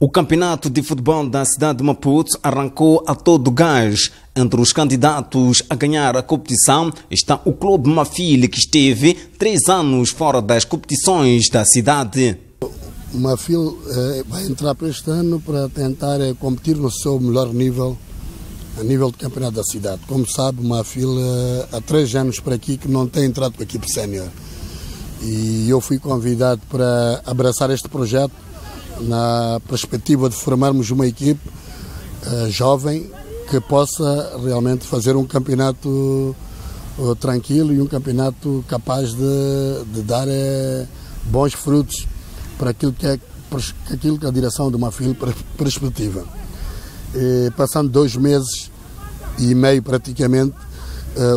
O campeonato de futebol da cidade de Maputo arrancou a todo gás. Entre os candidatos a ganhar a competição está o Clube Mafile, que esteve três anos fora das competições da cidade. O Mafil eh, vai entrar para este ano para tentar eh, competir no seu melhor nível, a nível de campeonato da cidade. Como sabe, o Mafil eh, há três anos para aqui que não tem entrado com a equipe sénior. E eu fui convidado para abraçar este projeto na perspectiva de formarmos uma equipe uh, jovem que possa realmente fazer um campeonato uh, tranquilo e um campeonato capaz de, de dar uh, bons frutos para aquilo que é para aquilo que a direção do Mafil perspectiva. E, passando dois meses e meio praticamente,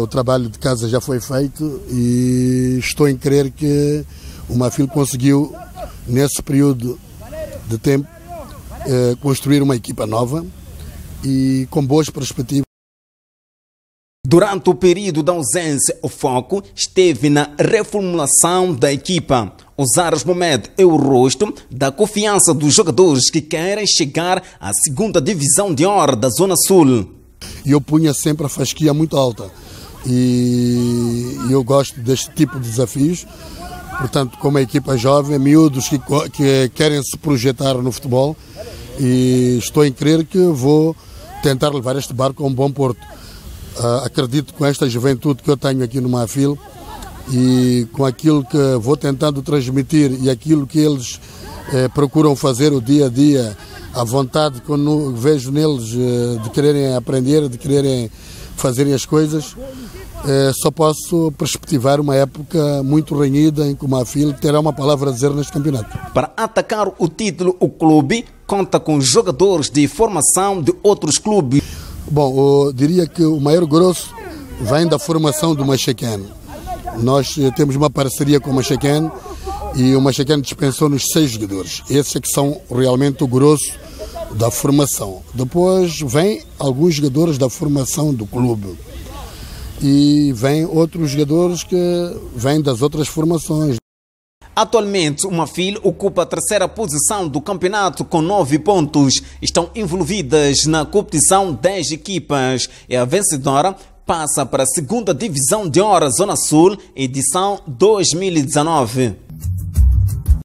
o trabalho de casa já foi feito e estou em crer que o Mafil conseguiu, nesse período de tempo, eh, construir uma equipa nova e com boas perspectivas. Durante o período da ausência, o foco esteve na reformulação da equipa. Osaras Momed é o rosto da confiança dos jogadores que querem chegar à segunda divisão de honra da Zona Sul. Eu punha sempre a fasquia muito alta e eu gosto deste tipo de desafios portanto, como a equipa jovem, miúdos que, que querem se projetar no futebol e estou em crer que vou tentar levar este barco a um bom porto. Uh, acredito com esta juventude que eu tenho aqui no Mafil e com aquilo que vou tentando transmitir e aquilo que eles eh, procuram fazer o dia a dia, a vontade que eu vejo neles eh, de quererem aprender, de quererem fazerem as coisas, é, só posso perspectivar uma época muito renhida em que o Mafil terá uma palavra a dizer neste campeonato. Para atacar o título, o clube conta com jogadores de formação de outros clubes. Bom, eu diria que o maior grosso vem da formação do Machequen. Nós temos uma parceria com o Machequen e o Machequen dispensou-nos seis jogadores. Esses é que são realmente o grosso da formação. Depois vem alguns jogadores da formação do clube e vêm outros jogadores que vêm das outras formações. Atualmente, o Mafil ocupa a terceira posição do campeonato com nove pontos. Estão envolvidas na competição dez equipas. E a vencedora passa para a segunda divisão de honra Zona Sul, edição 2019.